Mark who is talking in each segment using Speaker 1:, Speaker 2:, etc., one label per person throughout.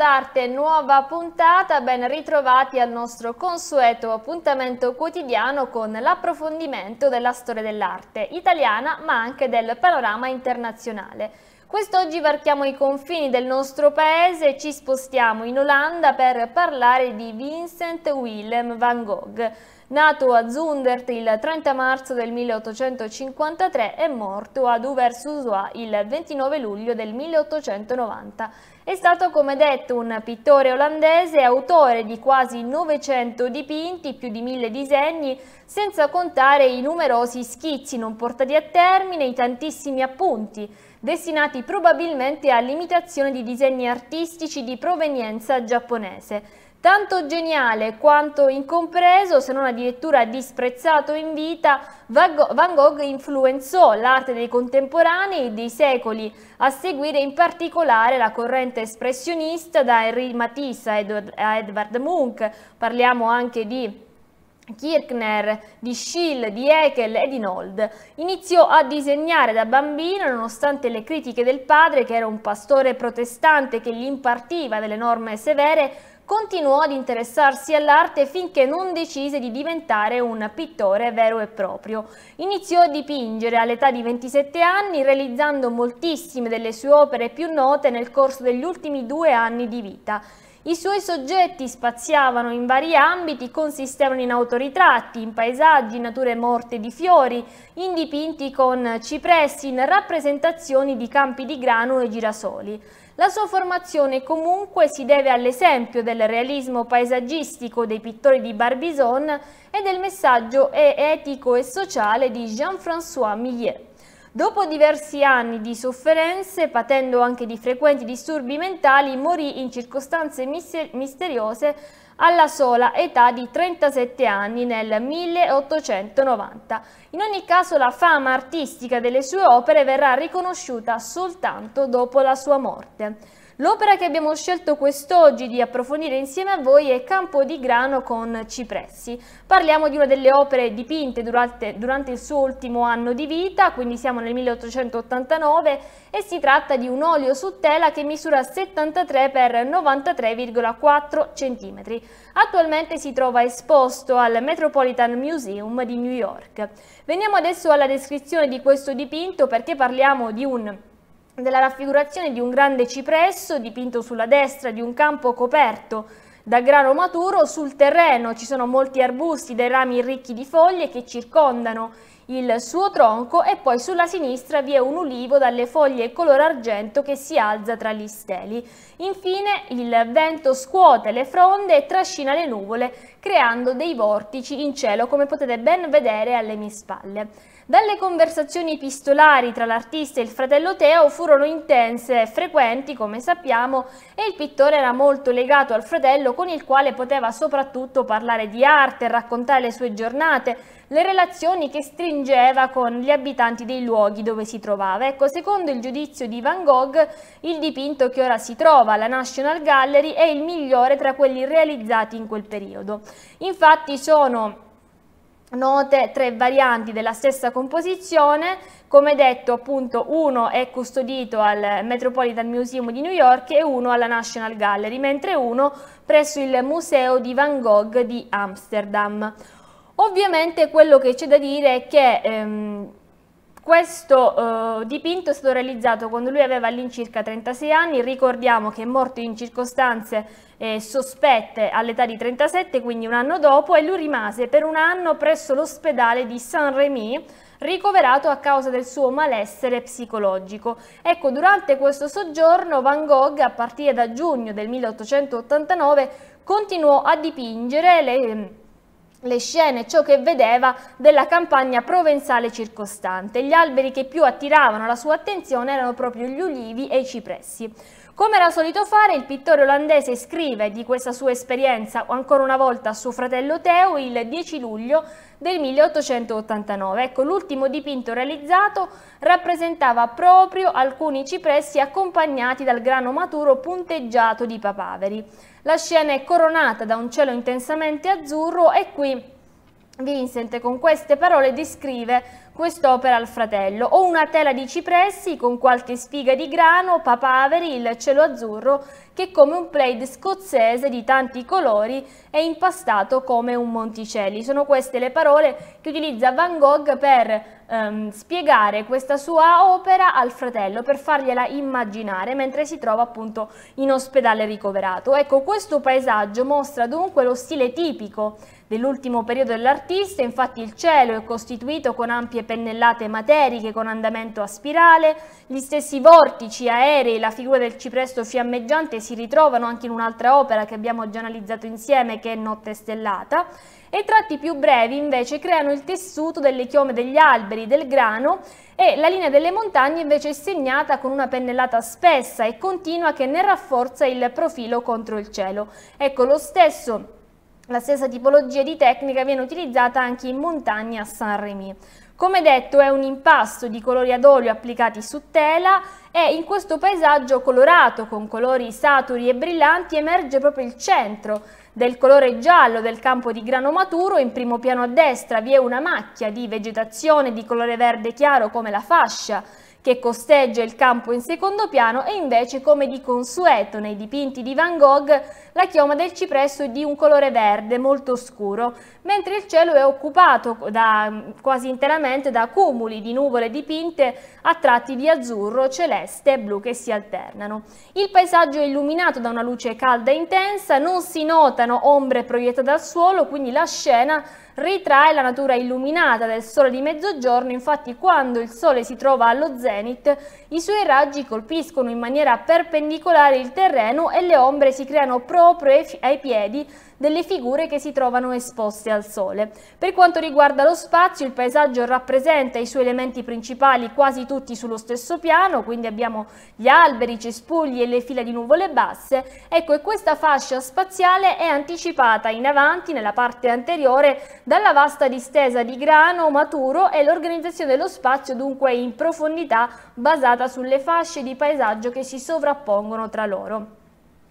Speaker 1: d'arte, nuova puntata, ben ritrovati al nostro consueto appuntamento quotidiano con l'approfondimento della storia dell'arte italiana ma anche del panorama internazionale. Quest'oggi varchiamo i confini del nostro paese e ci spostiamo in Olanda per parlare di Vincent Willem van Gogh. Nato a Zundert il 30 marzo del 1853 e morto ad Auvers-sur-Oise il 29 luglio del 1890. È stato, come detto, un pittore olandese, autore di quasi 900 dipinti, più di 1000 disegni, senza contare i numerosi schizzi non portati a termine, i tantissimi appunti, destinati probabilmente all'imitazione di disegni artistici di provenienza giapponese. Tanto geniale quanto incompreso, se non addirittura disprezzato in vita, Van Gogh influenzò l'arte dei contemporanei dei secoli a seguire in particolare la corrente espressionista da Henri Matisse a Edvard Munch, parliamo anche di Kirchner, di Schill, di Ekel e di Nold. Iniziò a disegnare da bambino nonostante le critiche del padre che era un pastore protestante che gli impartiva delle norme severe continuò ad interessarsi all'arte finché non decise di diventare un pittore vero e proprio. Iniziò a dipingere all'età di 27 anni, realizzando moltissime delle sue opere più note nel corso degli ultimi due anni di vita. I suoi soggetti spaziavano in vari ambiti, consistevano in autoritratti, in paesaggi, in nature morte di fiori, in dipinti con cipressi, in rappresentazioni di campi di grano e girasoli. La sua formazione comunque si deve all'esempio del realismo paesaggistico dei pittori di Barbizon e del messaggio etico e sociale di Jean-François Millet. Dopo diversi anni di sofferenze, patendo anche di frequenti disturbi mentali, morì in circostanze misteriose alla sola età di 37 anni nel 1890. In ogni caso la fama artistica delle sue opere verrà riconosciuta soltanto dopo la sua morte. L'opera che abbiamo scelto quest'oggi di approfondire insieme a voi è Campo di grano con cipressi. Parliamo di una delle opere dipinte durante, durante il suo ultimo anno di vita, quindi siamo nel 1889 e si tratta di un olio su tela che misura 73 x 93,4 cm. Attualmente si trova esposto al Metropolitan Museum di New York. Veniamo adesso alla descrizione di questo dipinto perché parliamo di un della raffigurazione di un grande cipresso dipinto sulla destra di un campo coperto da grano maturo, sul terreno ci sono molti arbusti dai rami ricchi di foglie che circondano il suo tronco e poi sulla sinistra vi è un ulivo dalle foglie color argento che si alza tra gli steli. Infine il vento scuote le fronde e trascina le nuvole creando dei vortici in cielo come potete ben vedere alle mie spalle. Dalle conversazioni epistolari tra l'artista e il fratello Teo furono intense e frequenti, come sappiamo, e il pittore era molto legato al fratello con il quale poteva soprattutto parlare di arte, raccontare le sue giornate, le relazioni che stringeva con gli abitanti dei luoghi dove si trovava. Ecco, secondo il giudizio di Van Gogh, il dipinto che ora si trova alla National Gallery è il migliore tra quelli realizzati in quel periodo. Infatti sono note tre varianti della stessa composizione, come detto appunto uno è custodito al Metropolitan Museum di New York e uno alla National Gallery, mentre uno presso il Museo di Van Gogh di Amsterdam. Ovviamente quello che c'è da dire è che ehm, questo eh, dipinto è stato realizzato quando lui aveva all'incirca 36 anni, ricordiamo che è morto in circostanze eh, sospette all'età di 37, quindi un anno dopo, e lui rimase per un anno presso l'ospedale di Saint-Rémy, ricoverato a causa del suo malessere psicologico. Ecco, durante questo soggiorno Van Gogh, a partire da giugno del 1889, continuò a dipingere le le scene, ciò che vedeva della campagna provenzale circostante. Gli alberi che più attiravano la sua attenzione erano proprio gli ulivi e i cipressi. Come era solito fare, il pittore olandese scrive di questa sua esperienza ancora una volta a suo fratello Teo il 10 luglio del 1889. Ecco, l'ultimo dipinto realizzato rappresentava proprio alcuni cipressi accompagnati dal grano maturo punteggiato di papaveri. La scena è coronata da un cielo intensamente azzurro e qui Vincent con queste parole descrive quest'opera al fratello. O una tela di cipressi con qualche spiga di grano, papaveri, il cielo azzurro che come un plaid scozzese di tanti colori è impastato come un Monticelli. Sono queste le parole che utilizza Van Gogh per ehm, spiegare questa sua opera al fratello, per fargliela immaginare mentre si trova appunto in ospedale ricoverato. Ecco, questo paesaggio mostra dunque lo stile tipico dell'ultimo periodo dell'artista, infatti il cielo è costituito con ampie pennellate materiche con andamento a spirale, gli stessi vortici aerei, la figura del cipresto fiammeggiante si ritrovano anche in un'altra opera che abbiamo già analizzato insieme che è Notte stellata e tratti più brevi invece creano il tessuto delle chiome degli alberi, del grano e la linea delle montagne invece è segnata con una pennellata spessa e continua che ne rafforza il profilo contro il cielo. Ecco lo stesso la stessa tipologia di tecnica viene utilizzata anche in montagna a Saint-Rémy. Come detto è un impasto di colori ad olio applicati su tela e in questo paesaggio colorato con colori saturi e brillanti emerge proprio il centro del colore giallo del campo di grano maturo, in primo piano a destra vi è una macchia di vegetazione di colore verde chiaro come la fascia che costeggia il campo in secondo piano e invece come di consueto nei dipinti di Van Gogh la chioma del cipresso è di un colore verde molto scuro, mentre il cielo è occupato da, quasi interamente da cumuli di nuvole dipinte a tratti di azzurro, celeste e blu che si alternano. Il paesaggio è illuminato da una luce calda e intensa, non si notano ombre proiettate dal suolo, quindi la scena ritrae la natura illuminata del sole di mezzogiorno, infatti quando il sole si trova allo zenit i suoi raggi colpiscono in maniera perpendicolare il terreno e le ombre si creano proprio ai piedi delle figure che si trovano esposte al sole. Per quanto riguarda lo spazio, il paesaggio rappresenta i suoi elementi principali quasi tutti sullo stesso piano, quindi abbiamo gli alberi, i cespugli e le file di nuvole basse. Ecco, e questa fascia spaziale è anticipata in avanti, nella parte anteriore, dalla vasta distesa di grano maturo e l'organizzazione dello spazio dunque in profondità basata sulle fasce di paesaggio che si sovrappongono tra loro.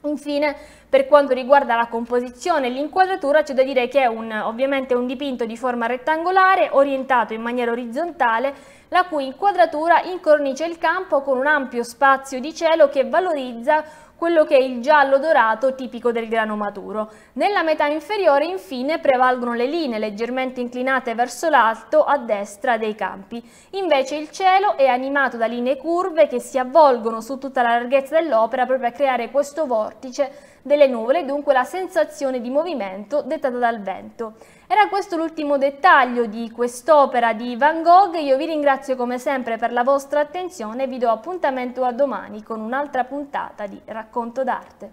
Speaker 1: Infine, per quanto riguarda la composizione e l'inquadratura, c'è da dire che è un, ovviamente un dipinto di forma rettangolare, orientato in maniera orizzontale, la cui inquadratura incornicia il campo con un ampio spazio di cielo che valorizza quello che è il giallo dorato tipico del grano maturo. Nella metà inferiore infine prevalgono le linee leggermente inclinate verso l'alto a destra dei campi. Invece il cielo è animato da linee curve che si avvolgono su tutta la larghezza dell'opera proprio a creare questo vortice delle nuvole, dunque la sensazione di movimento dettata dal vento. Era questo l'ultimo dettaglio di quest'opera di Van Gogh, io vi ringrazio come sempre per la vostra attenzione e vi do appuntamento a domani con un'altra puntata di Racconto d'arte.